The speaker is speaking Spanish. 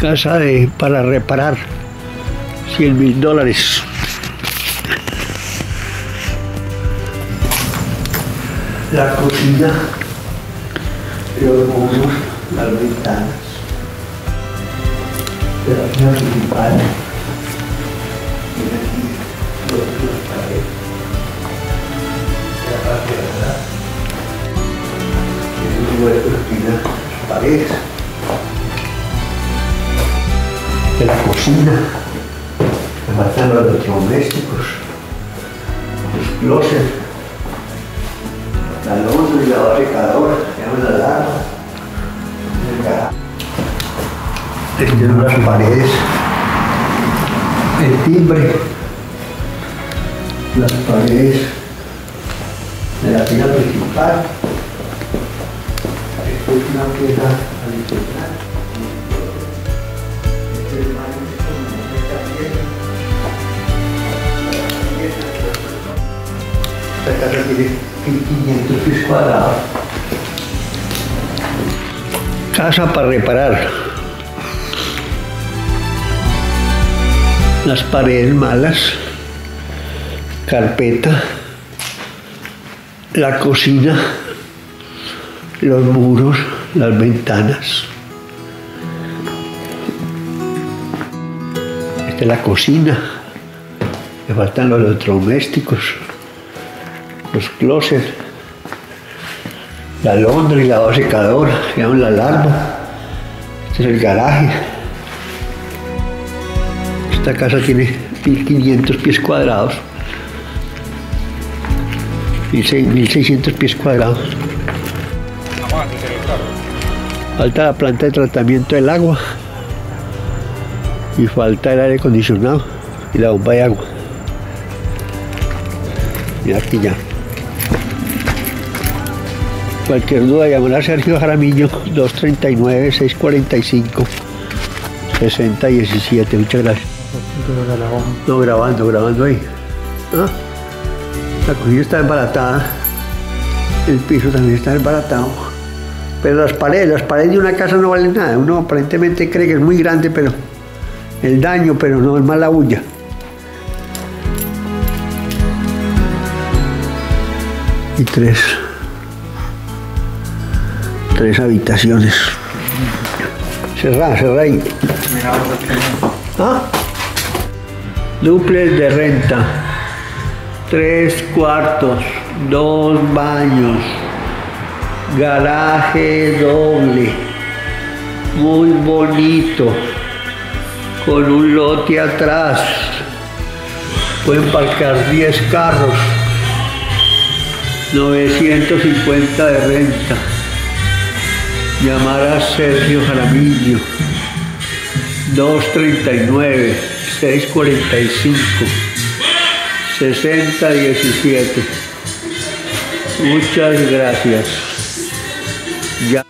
Casa de, para reparar 100 mil dólares. La cocina, los muros, las ventanas la principal. Aquí los, paredes. De la parte de las paredes. De la cocina. Me faltan los electrodomésticos. Los closets. La luz y la secadora. Tenemos la alarma. El garaje. Este son las paredes. El timbre. Las paredes de la fila principal. Esto es una pieza adicional. Esta casa tiene 500 pies cuadrados. Casa para reparar. Las paredes malas. Carpeta. La cocina. Los muros. Las ventanas. Esta es la cocina. Me faltan los electrodomésticos los closets, la londra y la secadora, digamos la alarma. Este es el garaje. Esta casa tiene 1500 pies cuadrados. 1600 pies cuadrados. Falta la planta de tratamiento del agua. Y falta el aire acondicionado y la bomba de agua. Y aquí ya. Cualquier duda, llamar a Sergio Jaramillo, 239-645-6017. Muchas gracias. No, grabando, grabando ahí. ¿Ah? La cocina está embaratada. El piso también está embaratado. Pero las paredes, las paredes de una casa no valen nada. Uno aparentemente cree que es muy grande, pero el daño, pero no es más la bulla. Y tres tres habitaciones. Cerrá, cerrá ahí. ¿Ah? Duples de renta. Tres cuartos, dos baños, garaje doble, muy bonito, con un lote atrás. Pueden parcar 10 carros, 950 de renta llamar a Sergio Jaramillo. 239 645 6017 muchas gracias. Ya